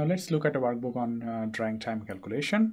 Now let's look at a workbook on uh, drying time calculation.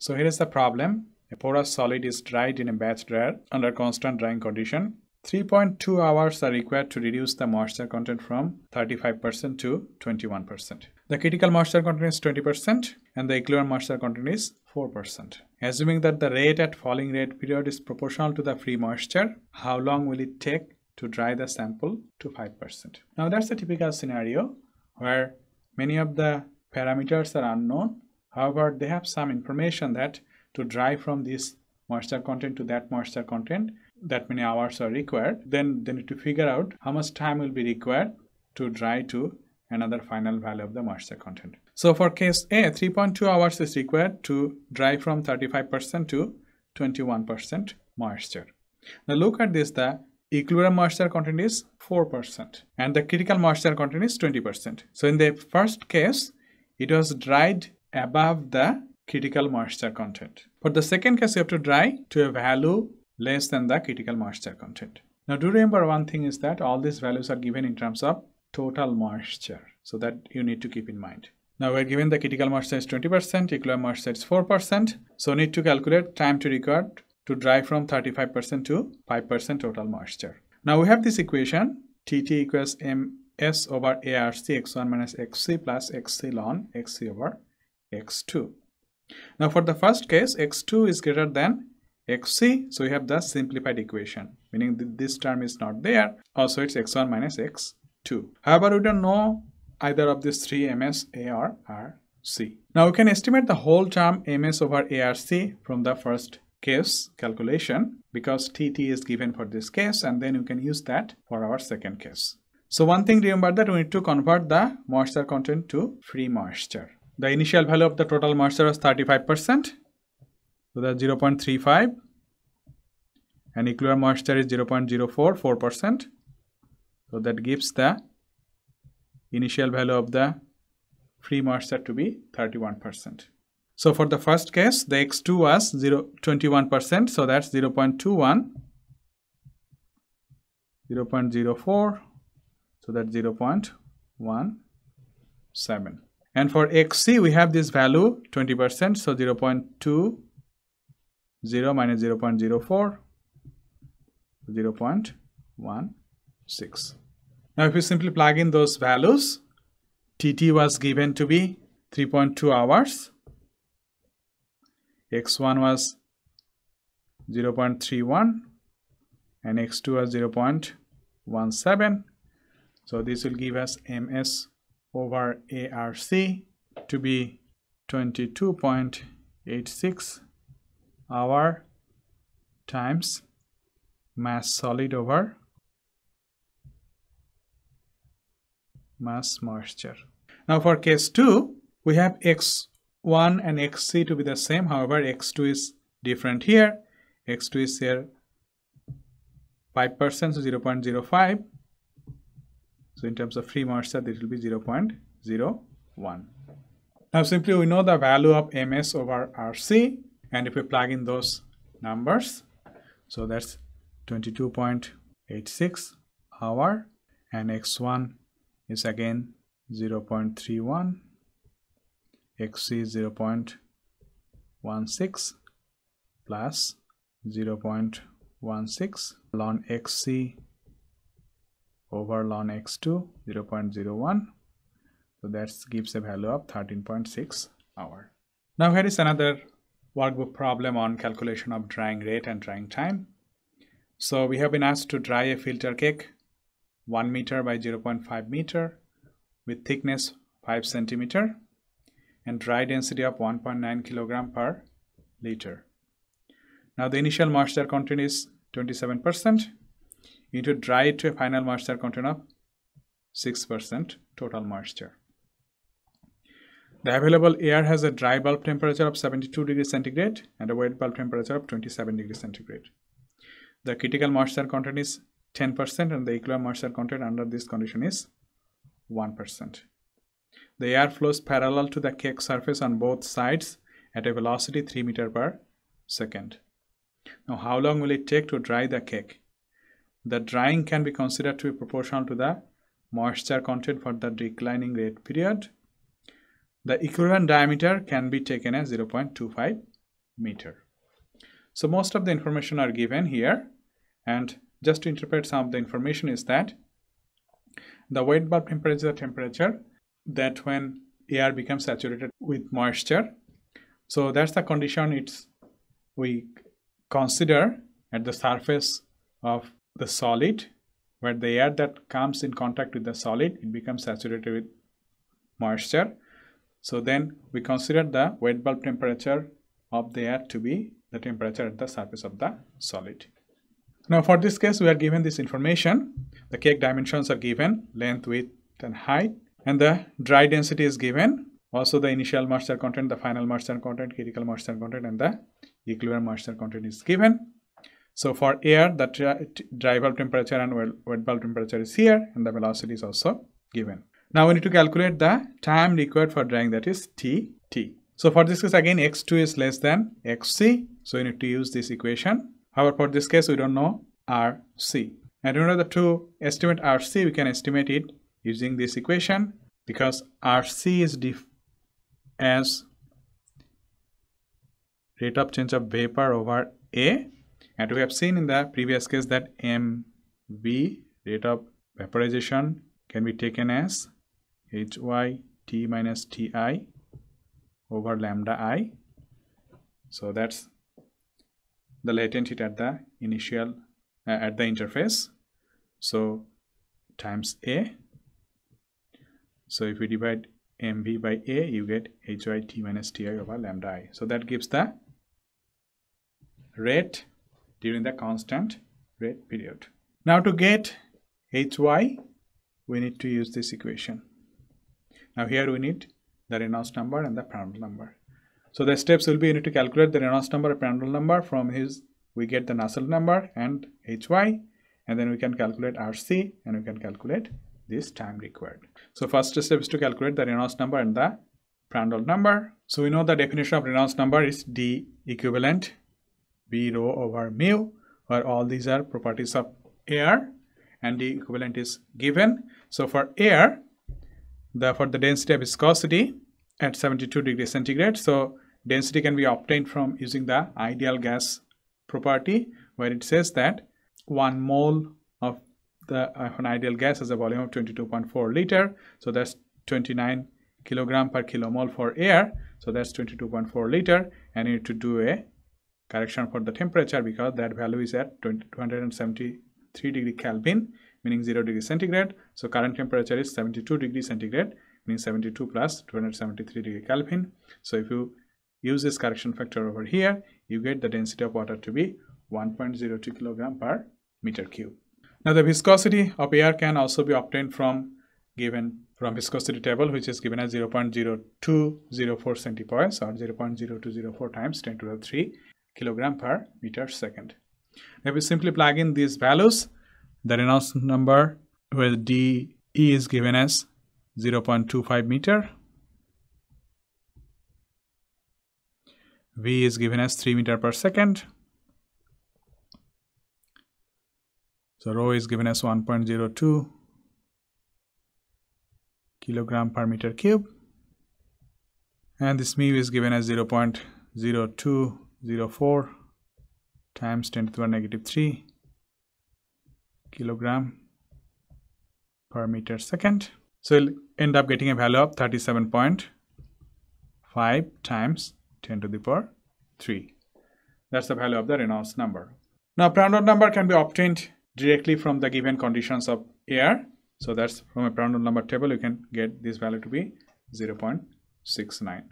So here is the problem. A porous solid is dried in a batch dryer under constant drying condition. 3.2 hours are required to reduce the moisture content from 35% to 21%. The critical moisture content is 20% and the equivalent moisture content is 4%. Assuming that the rate at falling rate period is proportional to the free moisture, how long will it take to dry the sample to 5%? Now that's a typical scenario where many of the parameters are unknown. However, they have some information that to dry from this moisture content to that moisture content, that many hours are required. Then they need to figure out how much time will be required to dry to another final value of the moisture content. So for case A, 3.2 hours is required to dry from 35% to 21% moisture. Now look at this, the equilibrium moisture content is 4% and the critical moisture content is 20%. So in the first case, it was dried above the critical moisture content. For the second case, you have to dry to a value less than the critical moisture content. Now do remember one thing is that all these values are given in terms of total moisture. So that you need to keep in mind. Now we're given the critical moisture is 20%, equilibrium moisture is 4%. So need to calculate time to record to dry from 35% to 5% total moisture. Now we have this equation Tt equals ms over rc x1 minus xc plus xc ln xc over x2. Now for the first case x2 is greater than xc so we have the simplified equation meaning this term is not there also it's x1 minus x2. However we don't know either of these three ms, a or rc. Now we can estimate the whole term ms over rc from the first case calculation because TT is given for this case and then you can use that for our second case. So one thing remember that we need to convert the moisture content to free moisture. The initial value of the total moisture was 35%. So that's 0.35 and equilibrium moisture is 0.044%. So that gives the initial value of the free moisture to be 31%. So for the first case, the x2 was 0, 21%, so that's 0 0.21, 0 0.04, so that's 0 0.17. And for xc, we have this value 20%, so 0 0.20 minus 0 0.04, 0 0.16. Now if you simply plug in those values, Tt was given to be 3.2 hours x1 was 0.31 and x2 was 0.17 so this will give us ms over rc to be 22.86 hour times mass solid over mass moisture. Now for case 2 we have x 1 and xc to be the same. However x2 is different here. X2 is here 5% so 0 0.05 so in terms of free moisture this will be 0 0.01 now simply we know the value of ms over rc and if we plug in those numbers so that's 22.86 hour and x1 is again 0 0.31 xc 0.16 plus 0.16 ln xc over ln x2 0.01 so that gives a value of 13.6 hour. Now here is another workbook problem on calculation of drying rate and drying time. So we have been asked to dry a filter cake 1 meter by 0.5 meter with thickness 5 centimeter and dry density of 1.9 kilogram per liter. Now the initial moisture content is 27%. You need to dry to a final moisture content of 6% total moisture. The available air has a dry bulb temperature of 72 degrees centigrade and a wet bulb temperature of 27 degrees centigrade. The critical moisture content is 10% and the equilibrium moisture content under this condition is 1%. The air flows parallel to the cake surface on both sides at a velocity 3 meter per second. Now how long will it take to dry the cake? The drying can be considered to be proportional to the moisture content for the declining rate period. the equivalent diameter can be taken as 0.25 meter. So most of the information are given here and just to interpret some of the information is that the wet bulb temperature the temperature that when air becomes saturated with moisture so that's the condition it's we consider at the surface of the solid where the air that comes in contact with the solid it becomes saturated with moisture so then we consider the wet bulb temperature of the air to be the temperature at the surface of the solid. Now for this case we are given this information. The cake dimensions are given, length, width and height and the dry density is given. Also the initial moisture content, the final moisture content, critical moisture content and the equilibrium moisture content is given. So for air, the dry bulb temperature and wet bulb temperature is here and the velocity is also given. Now we need to calculate the time required for drying that is T, T. So for this case again x2 is less than xc. So we need to use this equation. However for this case we don't know rc. And in order to estimate rc we can estimate it using this equation because rc is as rate of change of vapor over a. And we have seen in the previous case that mv rate of vaporization can be taken as hy t minus ti over lambda i. So that's the latent heat at the initial uh, at the interface. So times a so if we divide mv by a you get hy t minus ti over lambda i. So that gives the rate during the constant rate period. Now to get hy we need to use this equation. Now here we need the Reynolds number and the Prandtl number. So the steps will be you need to calculate the Reynolds number and Prandtl number. From his we get the Nusselt number and HY and then we can calculate RC and we can calculate this time required. So first step is to calculate the Reynolds number and the Prandtl number. So we know the definition of Reynolds number is D equivalent B rho over mu where all these are properties of air and D equivalent is given. So for air Therefore, the density of viscosity at 72 degrees centigrade. So density can be obtained from using the ideal gas property where it says that one mole of the uh, an ideal gas has a volume of 22.4 liter. So that's 29 kilogram per kilomole for air. So that's 22.4 liter and you need to do a correction for the temperature because that value is at 273 degree Kelvin meaning 0 degree centigrade. So current temperature is 72 degree centigrade meaning 72 plus 273 degree Kelvin. So if you use this correction factor over here, you get the density of water to be 1.02 kilogram per meter cube. Now the viscosity of air can also be obtained from given from viscosity table which is given as 0.0204 centipoise or 0.0204 times 10 to the 3 kilogram per meter second. If we simply plug in these values, the Reynolds number where DE is given as 0.25 meter. V is given as 3 meter per second. So rho is given as 1.02 kilogram per meter cube. And this mu is given as 0.0204 times 10 to the power negative 3 kilogram per meter second. So we'll end up getting a value of 37.5 times 10 to the power 3. That's the value of the Reynolds number. Now Prandtl number can be obtained directly from the given conditions of air. So that's from a Prandtl number table you can get this value to be 0.69.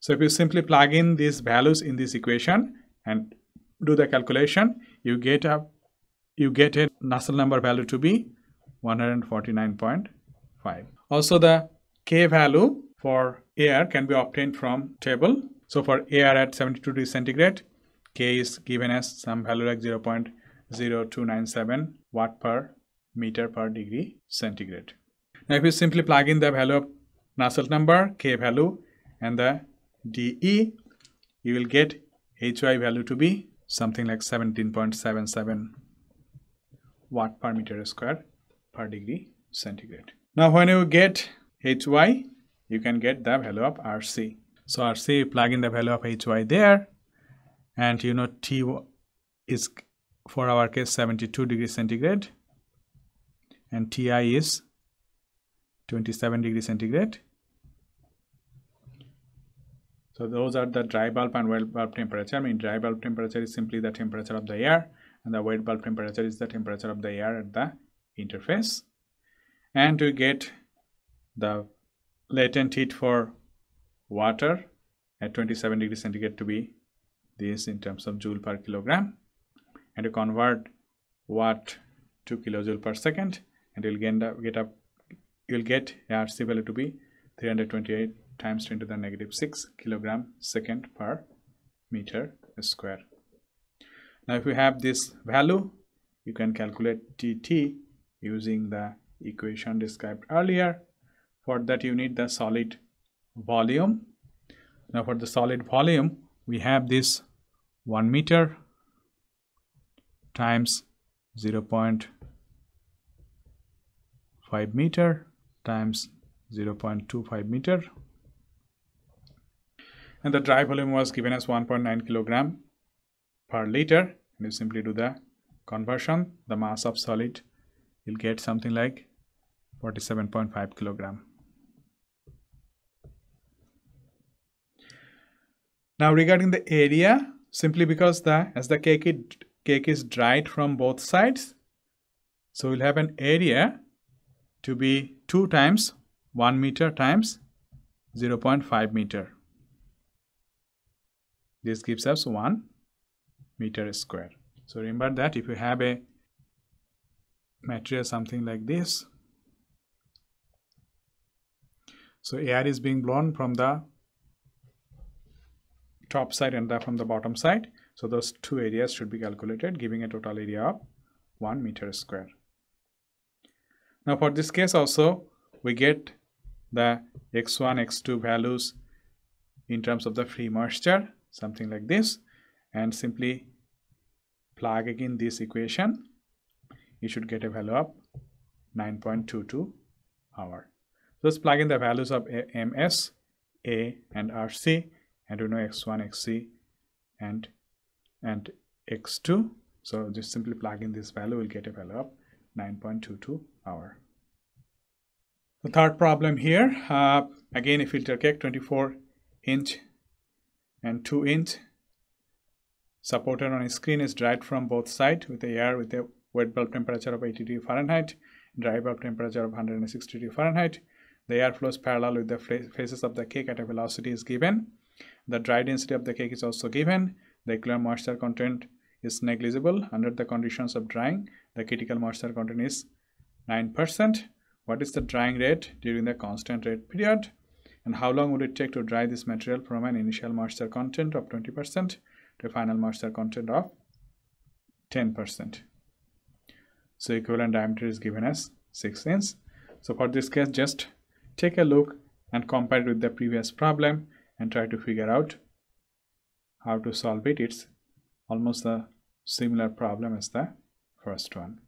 So if you simply plug in these values in this equation and do the calculation, you get a you get a Nusselt number value to be 149.5. Also the K value for air can be obtained from table. So for air at 72 degrees centigrade, K is given as some value like 0.0297 watt per meter per degree centigrade. Now if you simply plug in the value of Nusselt number, K value and the DE, you will get HY value to be something like 17.77 watt per meter square per degree centigrade. Now when you get Hy, you can get the value of RC. So RC, plug in the value of HY there. And you know T is for our case 72 degrees centigrade. And TI is 27 degrees centigrade. So those are the dry bulb and wet bulb temperature. I mean dry bulb temperature is simply the temperature of the air and the wet bulb temperature is the temperature of the air at the interface. And to get the latent heat for water at 27 degrees centigrade to be this in terms of joule per kilogram and to convert watt to kilojoule per second and you'll get, get up you'll get your RC value to be 328 times 10 to the negative 6 kilogram second per meter square. Now if you have this value, you can calculate TT using the equation described earlier. For that you need the solid volume. Now for the solid volume, we have this 1 meter times 0 0.5 meter times 0 0.25 meter. And the dry volume was given as 1.9 kilogram per liter. And you simply do the conversion. The mass of solid you'll get something like 47.5 kilogram. Now regarding the area simply because the as the cake it, cake is dried from both sides. So we'll have an area to be 2 times 1 meter times 0.5 meter. This gives us 1 meter square. So remember that if you have a material something like this so air is being blown from the top side and from the bottom side so those two areas should be calculated giving a total area of 1 meter square. Now for this case also we get the x1 x2 values in terms of the free moisture something like this. And simply plug again this equation you should get a value of 9.22 hour. Let's plug in the values of ms a and rc and we know x1 xc and and x2 so just simply plug in this value we'll get a value of 9.22 hour the third problem here uh, again a filter cake 24 inch and 2 inch supported on a screen is dried from both sides with the air with a wet bulb temperature of 80 degree Fahrenheit, dry bulb temperature of 160 degree Fahrenheit. The air flows parallel with the faces of the cake at a velocity is given. The dry density of the cake is also given. The equivalent moisture content is negligible. Under the conditions of drying, the critical moisture content is 9%. What is the drying rate during the constant rate period? And how long would it take to dry this material from an initial moisture content of 20% to a final moisture content of 10%. So equivalent diameter is given as 6 inch. So for this case, just take a look and compare it with the previous problem and try to figure out how to solve it. It's almost a similar problem as the first one.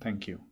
Thank you.